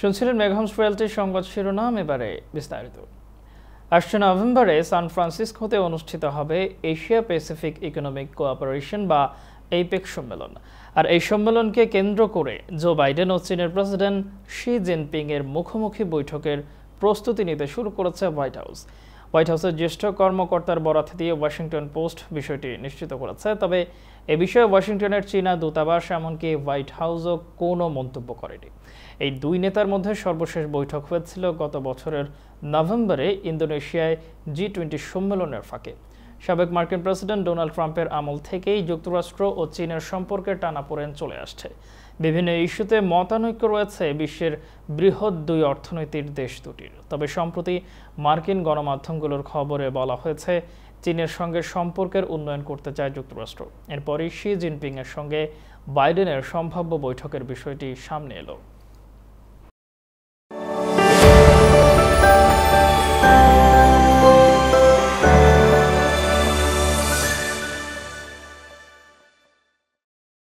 শুনছিলেন মেঘামস রয়্যালটির সংবাদ শিরোনাম এবারে বিস্তারিত। আসছে নভেম্বরে সান ফ্রান্সিসকোতে অনুষ্ঠিত হবে এশিয়া প্যাসিফিক ইকোনমিক কোঅপারেশন বা এইপেক সম্মেলন। আর এই সম্মেলনকে কেন্দ্র করে জো বাইডেন ও চীনের প্রেসিডেন্ট শি জিনপিং এর মুখোমুখি বৈঠকের প্রস্তুতি নিতে শুরু করেছে হোয়াইট হাউস। হোয়াইট হাউসের জ্যেষ্ঠ কর্মকর্তার বরাত দিয়ে ওয়াশিংটন পোস্ট বিষয়টি নিশ্চিত করেছে। তবে এ বিষয়ে ওয়াশিংটনের চীনা দূতাবাস এমনকি হোয়াইট হাউসও কোনো মন্তব্য করেনি। এই দুই নেতার মধ্যে সর্বশেষ বৈঠক হয়েছিল গত বছরের নভেম্বরে ইন্দোনেশিয়ায় জি টোয়েন্টি সম্মেলনের ফাঁকে। সাবেক মার্কিন প্রেসিডেন্ট ডোনাল্ড ট্রাম্পের আমল থেকেই যুক্তরাষ্ট্র ও চীনের সম্পর্কে টানাপোড়েন চলে আসছে। বিভিন্ন ইস্যুতে মতানৈক্য রয়েছে বিশ্বের বৃহৎ দুই অর্থনৈতিক দেশ দুটির। তবে সম্প্রতি মার্কিন গণমাধ্যমগুলোর খবরে বলা হয়েছে, চীনের সঙ্গে সম্পর্কের উন্নয়ন করতে চায় যুক্তরাষ্ট্র। এরপরই শি জিনপিংয়ের সঙ্গে বাইডেনের সম্ভাব্য বৈঠকের বিষয়টি সামনে এলো।